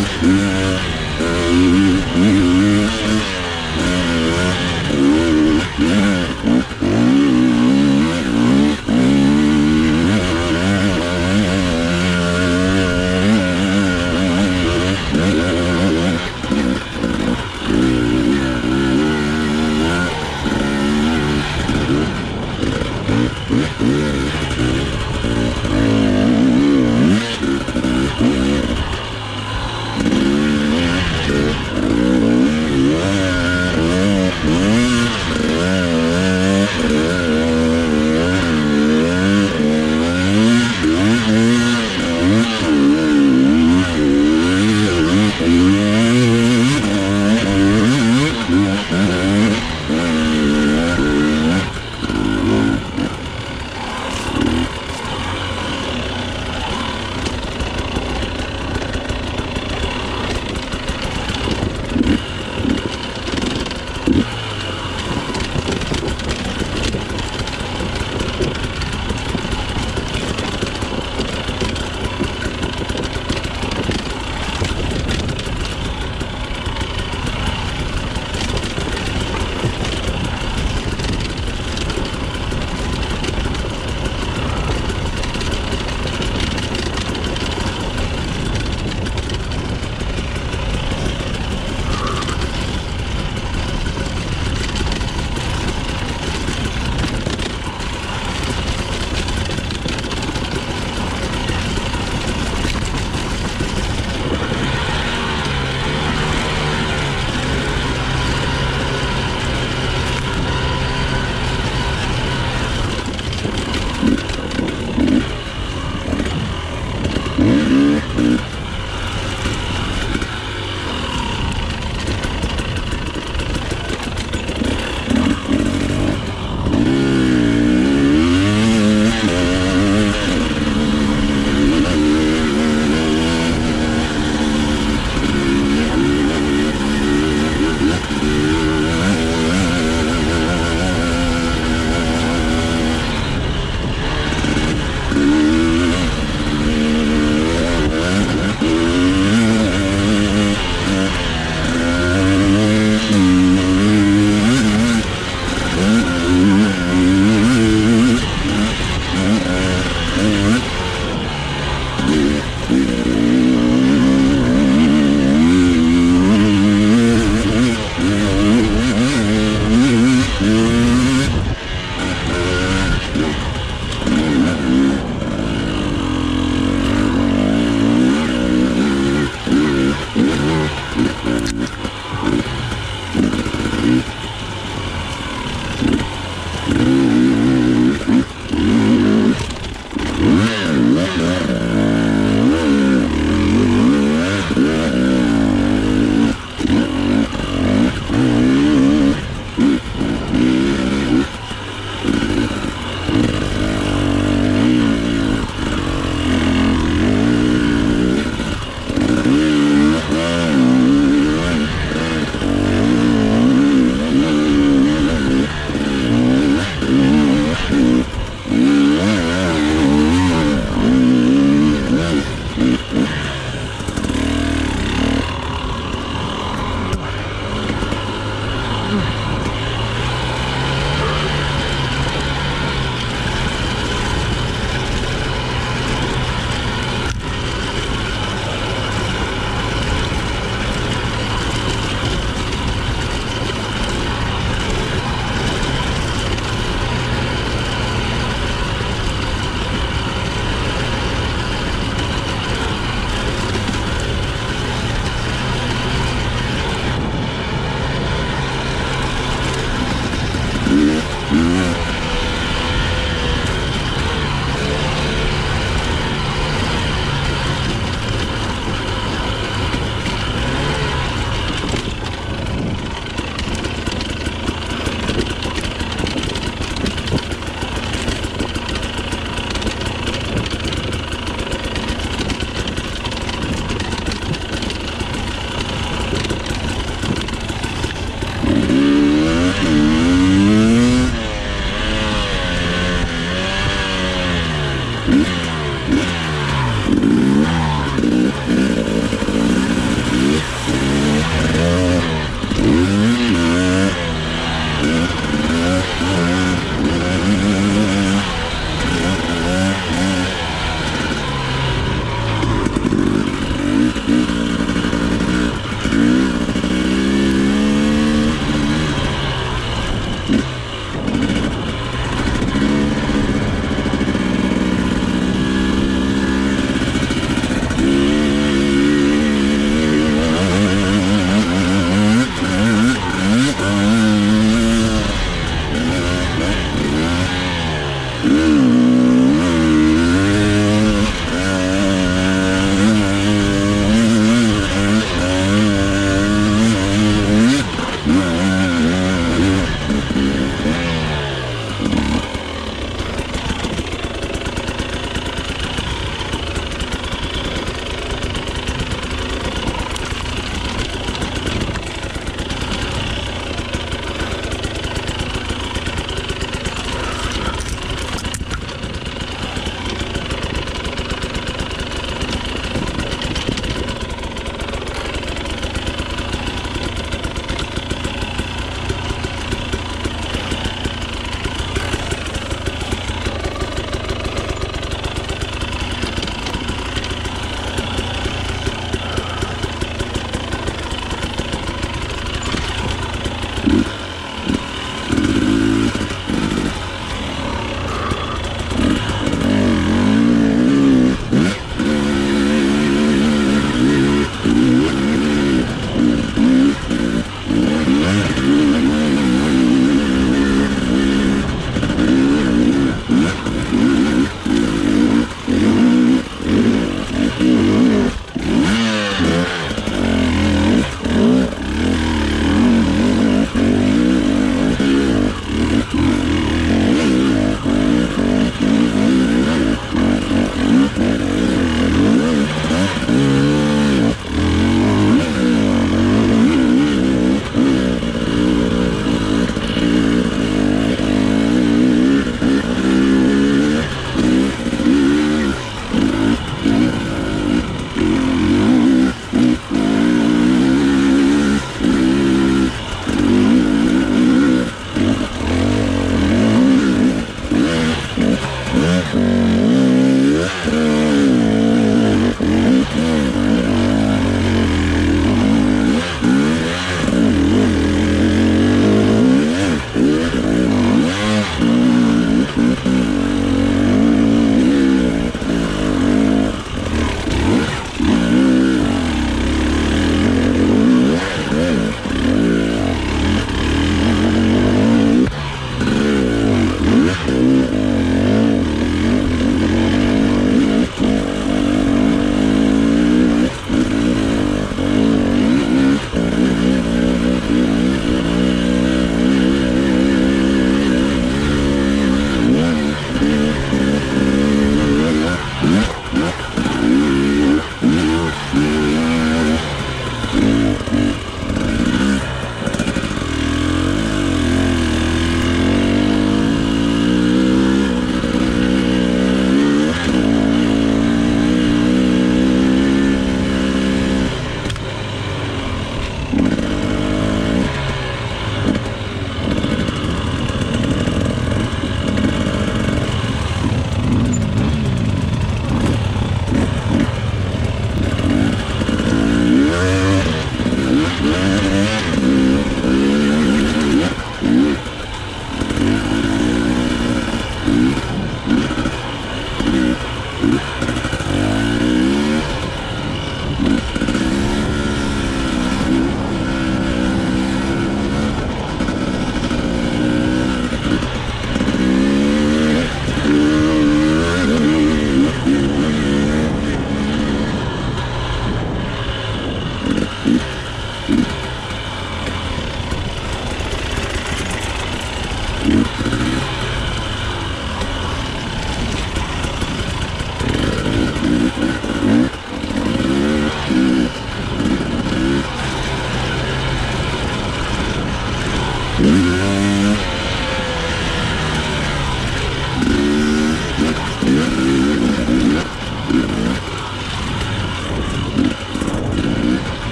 Mm-hmm.